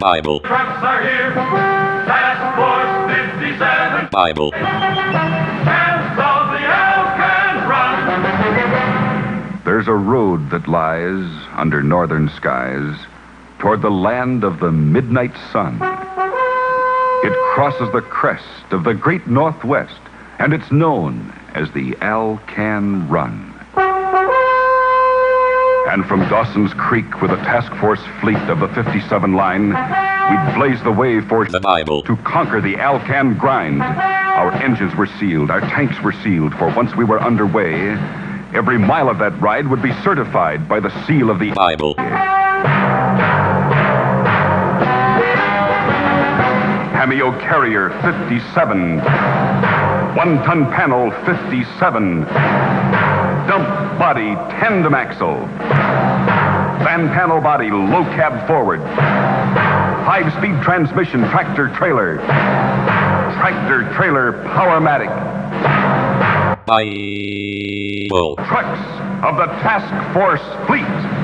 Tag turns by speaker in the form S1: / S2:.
S1: Bible,
S2: Trucks are here. Task Force 57.
S1: Bible,
S2: Can't solve the Alcan run.
S3: There's a road that lies under northern skies toward the land of the midnight sun. It crosses the crest of the great Northwest, and it's known as the Alcan Run. And from Dawson's Creek with a task force fleet of the 57 line, we'd blaze the way for
S1: the Bible,
S3: to conquer the Alcan grind. Our engines were sealed, our tanks were sealed, for once we were underway, every mile of that ride would be certified by the seal of the
S1: Bible,
S3: Cameo Carrier 57. One ton panel 57. Dump body tandem axle. Van panel body low cab forward. Five speed transmission tractor trailer. Tractor trailer powermatic.
S1: Bible,
S3: Trucks of the task force fleet.